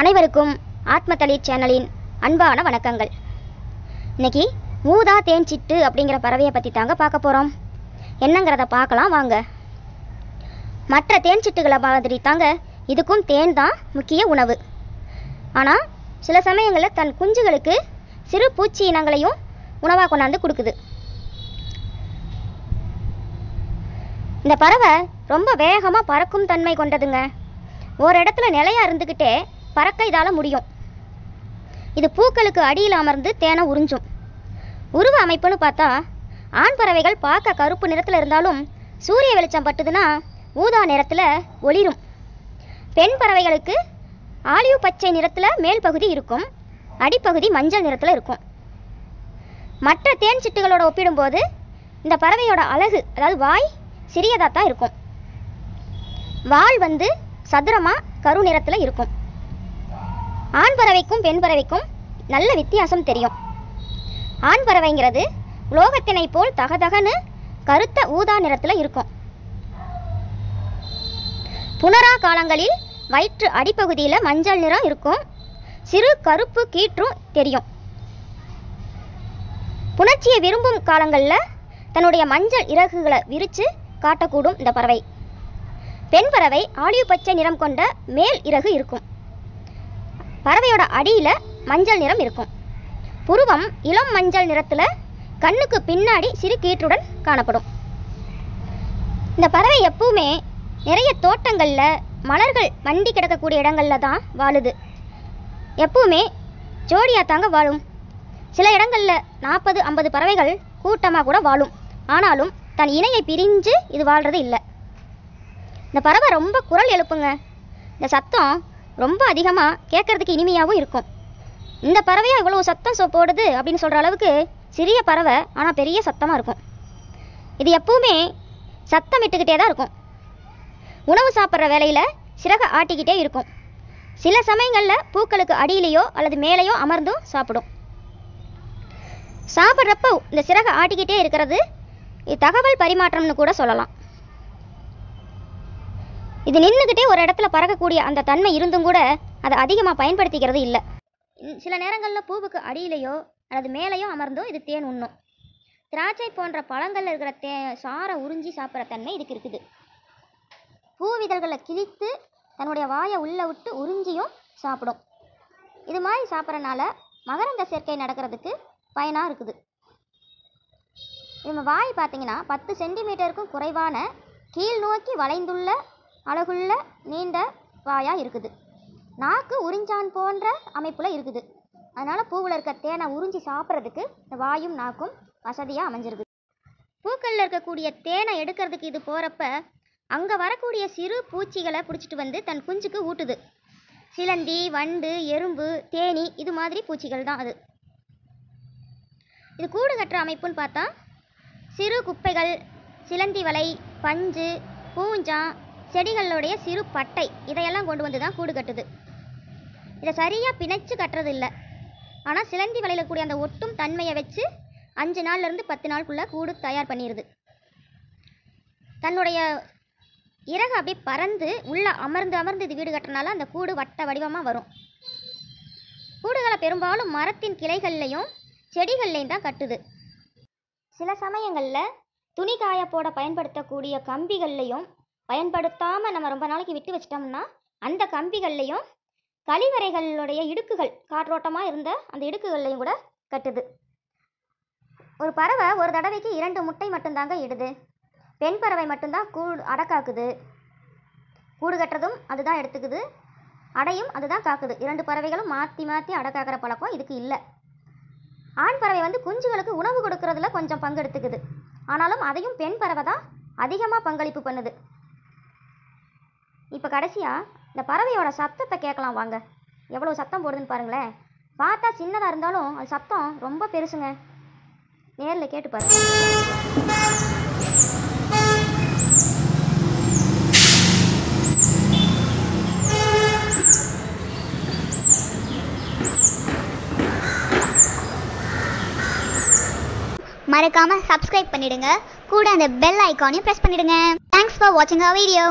அனைவருக்கும் ஆத்மதளி சேனலின் அன்பான வணக்கங்கள். இன்னைக்கு ஊதா தேன் சிட்டு அப்படிங்கிற பறவையை பற்றி தாங்க பார்க்க போகிறோம் என்னங்கிறத பார்க்கலாம் வாங்க. மற்ற தேன் சிட்டுகளை மாதிரி தாங்க இதுக்கும் தேன் தான் முக்கிய உணவு. ஆனால் சில சமயங்களில் தன் குஞ்சுகளுக்கு சிறு பூச்சி இனங்களையும் உணவாக கொண்டாந்து கொடுக்குது. இந்த பறவை ரொம்ப வேகமாக பறக்கும் தன்மை கொண்டதுங்க. ஒரு இடத்துல நிலையாக இருந்துக்கிட்டே பறக்க இதால் முடியும். இது பூக்களுக்கு அடியில் அமர்ந்து தேனை உறிஞ்சும். உருவ அமைப்புன்னு பார்த்தா ஆண் பறவைகள் பார்க்க கருப்பு நிறத்தில் இருந்தாலும் சூரிய வெளிச்சம் பட்டுதுன்னா ஊதா நிறத்தில் ஒளிரும். பெண் பறவைகளுக்கு ஆலிவ் பச்சை நிறத்தில் மேல் பகுதி இருக்கும் அடிப்பகுதி மஞ்சள் நிறத்தில் இருக்கும். மற்ற தேன் சிட்டுகளோட ஒப்பிடும்போது இந்த பறவையோட அழகு அதாவது வாய் சிறியதாக தான் இருக்கும். வால் வந்து சதுரமாக கரு நிறத்தில் இருக்கும். ஆண் பறவைக்கும் பெண் பறவைக்கும் நல்ல வித்தியாசம் தெரியும். ஆண் பறவைங்கிறது உலோகத்தினை போல் தகதகன்னு கருத்த ஊதா நிறத்தில் இருக்கும். புனரா காலங்களில் வயிற்று அடிப்பகுதியில் மஞ்சள் நிறம் இருக்கும். சிறு கருப்பு கீற்றும் தெரியும். புணர்ச்சியை விரும்பும் காலங்களில் தன்னுடைய மஞ்சள் இறகுகளை விரித்து காட்டக்கூடும் இந்த பறவை. பெண் பறவை ஆலிவ் பச்சை நிறம் கொண்ட மேல் இறகு இருக்கும். பறவையோட அடியில் மஞ்சள் நிறம் இருக்கும். புருவம் இளம் மஞ்சள் நிறத்தில் கண்ணுக்கு பின்னாடி சிறு கீற்றுடன் காணப்படும். இந்த பறவை எப்பவுமே நிறைய தோட்டங்களில் மலர்கள் மண்டி கிடக்கக்கூடிய இடங்களில் தான் வாழுது. எப்பவுமே ஜோடியாக தாங்க வாழும். சில இடங்களில் நாற்பது ஐம்பது பறவைகள் கூட்டமாக கூட வாழும். ஆனாலும் தன் இணையை பிரிஞ்சு இது வாழ்கிறது இல்லை. இந்த பறவை ரொம்ப குரல் எழுப்புங்க. இந்த சத்தம் ரொம்ப அதிகமாக கேட்கறதுக்கு இனிமையாகவும் இருக்கும். இந்த பறவையாக இவ்வளோ சத்தம் சோ போடுது அப்படின்னு சொல்கிற அளவுக்கு சிறிய பறவை ஆனால் பெரிய சத்தமாக இருக்கும். இது எப்பவுமே சத்தம் இட்டுக்கிட்டே தான் இருக்கும். உணவு சாப்பிட்ற வேலையில் சிறக ஆட்டிக்கிட்டே இருக்கும். சில சமயங்களில் பூக்களுக்கு அடியிலேயோ அல்லது மேலேயோ அமர்ந்தும் சாப்பிடும். சாப்பிட்றப்ப இந்த சிறக ஆட்டிக்கிட்டே இருக்கிறது இது தகவல் பரிமாற்றம்னு கூட சொல்லலாம். இது நின்றுக்கிட்டே ஒரு இடத்துல பறக்கக்கூடிய அந்த தன்மை இருந்தும் கூட அதை அதிகமாக பயன்படுத்திக்கிறது இல்லை. சில நேரங்களில் பூவுக்கு அடியிலேயோ அல்லது மேலேயோ அமர்ந்தோ இது தேன் உண்ணும். திராட்சை போன்ற பழங்களில் இருக்கிற தே சாரை உறிஞ்சி சாப்பிட்ற தன்மை இதுக்கு இருக்குது. பூவிதழ்களை கிழித்து தன்னுடைய வாயை உள்ளே விட்டு உறிஞ்சியும் சாப்பிடும். இது மாதிரி சாப்பிட்றனால மகரந்த சேர்க்கை நடக்கிறதுக்கு பயனாக இருக்குது. இவங்க வாய் பார்த்தீங்கன்னா பத்து சென்டிமீட்டருக்கும் குறைவான கீழ் நோக்கி வளைந்துள்ள அழகுள்ள நீண்ட வாயாக இருக்குது. நாக்கு உறிஞ்சான் போன்ற அமைப்பில் இருக்குது. அதனால் பூவில் இருக்க தேனை உறிஞ்சி சாப்பிட்றதுக்கு இந்த வாயும் நாக்கும் வசதியாக அமைஞ்சிருக்கு பூக்களில் இருக்கக்கூடிய தேனை எடுக்கிறதுக்கு இது போகிறப்ப அங்கே வரக்கூடிய சிறு பூச்சிகளை பிடிச்சிட்டு வந்து தன் குஞ்சுக்கு ஊட்டுது. சிலந்தி வண்டு எறும்பு தேனி இது மாதிரி பூச்சிகள் தான் அது. இது கூடு கட்டுற அமைப்புன்னு பார்த்தா சிறு குப்பைகள் சிலந்தி வலை பஞ்சு பூஞ்சான் செடிகளுடைய சிறு பட்டை இதையெல்லாம் கொண்டு வந்து தான் கூடு கட்டுது. இதை சரியாக பிணைச்சு கட்டுறது இல்லை ஆனால் சிலந்தி வலையில் அந்த ஒட்டும் தன்மையை வச்சு அஞ்சு நாள்லேருந்து பத்து நாளுக்குள்ளே கூடு தயார் பண்ணிடுது. தன்னுடைய இறகு அப்படியே பறந்து உள்ளே அமர்ந்து அமர்ந்து இது வீடு கட்டுறனால அந்த கூடு வட்ட வடிவமாக வரும். கூடுகளை பெரும்பாலும் மரத்தின் கிளைகள்லையும் செடிகள்லையும் தான் கட்டுது. சில சமயங்களில் துணி காய போட பயன்படுத்தக்கூடிய கம்பிகள்லையும் பயன்படுத்தாமல் நம்ம ரொம்ப நாளைக்கு விட்டு வச்சிட்டோம்னா அந்த கம்பிகள்லையும் கழிவறைகளுடைய இடுக்குகள் காற்றோட்டமாக இருந்த அந்த இடுக்குகள்லையும் கூட கட்டுது. ஒரு பறவை ஒரு தடவைக்கு இரண்டு முட்டை மட்டும்தாங்க இடுது. பெண் பறவை மட்டும்தான் கூடு அடக்காக்குது. கூடு கட்டுறதும் அதுதான் எடுத்துக்குது. அடையும் அதுதான் காக்குது. இரண்டு பறவைகளும் மாற்றி மாற்றி அடக்காக்கிற பழக்கம் இதுக்கு இல்லை. ஆண் பறவை வந்து குஞ்சுகளுக்கு உணவு கொடுக்கறதுல கொஞ்சம் பங்கெடுத்துக்குது. ஆனாலும் அதையும் பெண் பறவை தான் அதிகமாக பங்களிப்பு பண்ணுது. இப்போ கடைசியாக இந்த பறவையோட சத்தத்தை கேட்கலாம் வாங்க. எவ்வளோ சத்தம் போடுதுன்னு பாருங்களேன். பார்த்தா சின்னதாக இருந்தாலும் அது சத்தம் ரொம்ப பெருசுங்க. நேரில் கேட்டு பாருங்க மறக்காமல் சப்ஸ்கிரைப் பண்ணிடுங்க. கூட அந்த பெல் ஐக்கானையும் ப்ரெஸ் பண்ணிடுங்க. தேங்க்ஸ் ஃபார் வாட்சிங் அ வீடியோ